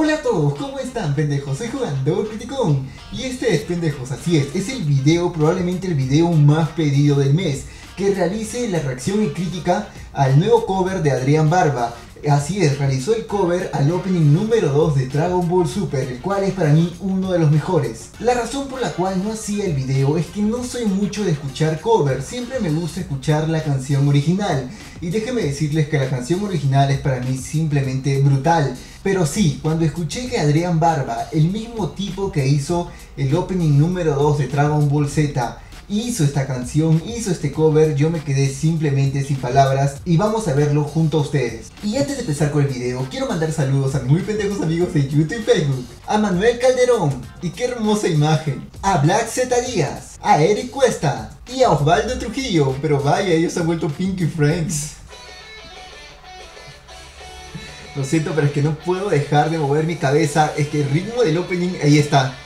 Hola a todos, ¿cómo están pendejos? Soy Jugador Criticón y este es pendejos, así es, es el video, probablemente el video más pedido del mes que realice la reacción y crítica al nuevo cover de Adrián Barba Así es, realizó el cover al opening número 2 de Dragon Ball Super, el cual es para mí uno de los mejores. La razón por la cual no hacía el video es que no soy mucho de escuchar covers, siempre me gusta escuchar la canción original. Y déjenme decirles que la canción original es para mí simplemente brutal. Pero sí, cuando escuché que Adrián Barba, el mismo tipo que hizo el opening número 2 de Dragon Ball Z, hizo esta canción, hizo este cover, yo me quedé simplemente sin palabras y vamos a verlo junto a ustedes. Y antes de empezar con el video, quiero mandar saludos a muy pendejos amigos de YouTube y Facebook, a Manuel Calderón, y qué hermosa imagen, a Black Z Díaz, a Eric Cuesta y a Osvaldo Trujillo, pero vaya, ellos han vuelto Pinky Friends. Lo siento, pero es que no puedo dejar de mover mi cabeza, es que el ritmo del opening, ahí está.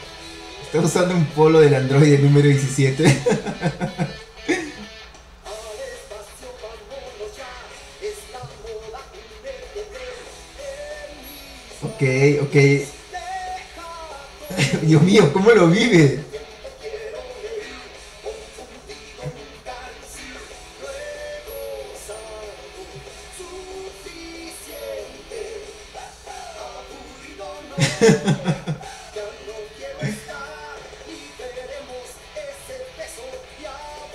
Estoy usando un polo del Android número 17. ok, ok. Dios mío, ¿cómo lo vive?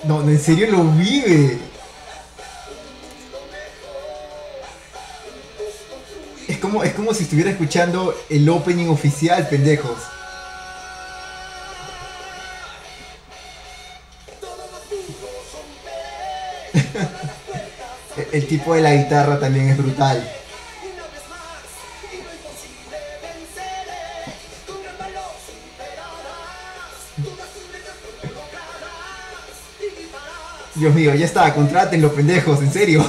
No, en serio lo vive. Es como, es como si estuviera escuchando el opening oficial, pendejos. el tipo de la guitarra también es brutal. Dios mío, ya está, contraten los pendejos, en serio.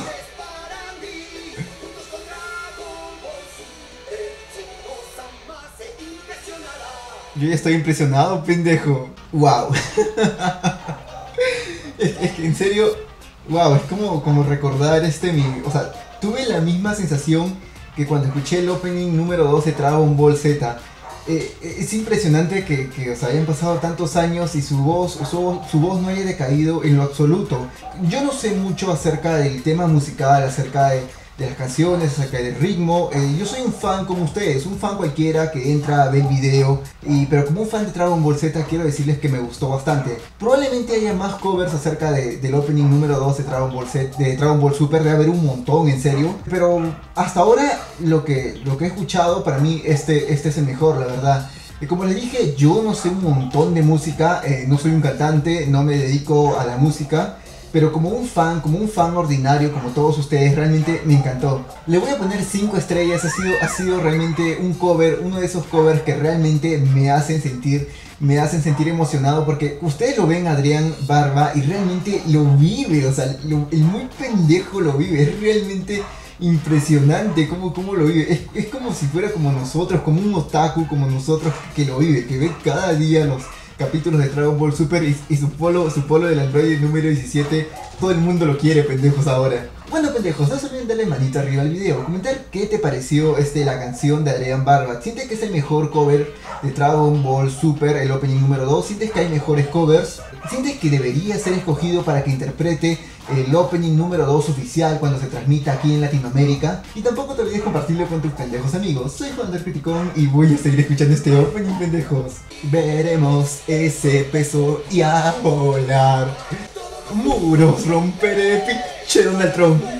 Yo ya estoy impresionado, pendejo. Wow. es, que en serio, wow, es como, como recordar este mi. O sea, tuve la misma sensación que cuando escuché el opening número 2 de Dragon Ball Z. Eh, eh, es impresionante que, que hayan pasado tantos años y su voz, su, su, voz no haya decaído en lo absoluto. Yo no sé mucho acerca del tema musical, acerca de, de las canciones, acerca del ritmo. Eh, yo soy un fan como ustedes, un fan cualquiera que entra a ver el video. Y, pero como un fan de Dragon Ball Z quiero decirles que me gustó bastante. Probablemente haya más covers acerca de, del opening número 2 de Dragon Ball Z, de Dragon Ball Super. Debe haber un montón, en serio. Pero hasta ahora lo que, lo que he escuchado, para mí este, este es el mejor, la verdad. Como les dije, yo no sé un montón de música, eh, no soy un cantante, no me dedico a la música. Pero como un fan, como un fan ordinario, como todos ustedes, realmente me encantó. Le voy a poner 5 estrellas, ha sido, ha sido realmente un cover, uno de esos covers que realmente me hacen sentir, me hacen sentir emocionado porque ustedes lo ven Adrián Barba y realmente lo vive, o sea, el muy pendejo lo vive, es realmente impresionante cómo, cómo lo vive. Es, es como si fuera como nosotros, como un otaku como nosotros que lo vive, que ve cada día los capítulos de Dragon Ball Super y, su polo, su polo del Android número 17, todo el mundo lo quiere, pendejos ahora. Bueno, pendejos, no se olviden darle manito arriba al video, comentar qué te pareció este, la canción de Adrián Barba. ¿Sientes que es el mejor cover de Dragon Ball Super, el opening número 2? ¿Sientes que hay mejores covers? ¿Sientes que debería ser escogido para que interprete el opening número 2 oficial cuando se transmita aquí en Latinoamérica? Y tampoco te olvides compartirlo con tus pendejos amigos. Soy Juan del Criticón y voy a seguir escuchando este opening, pendejos. Veremos ese peso y a volar. Muros romperé, pinche Donald Trump.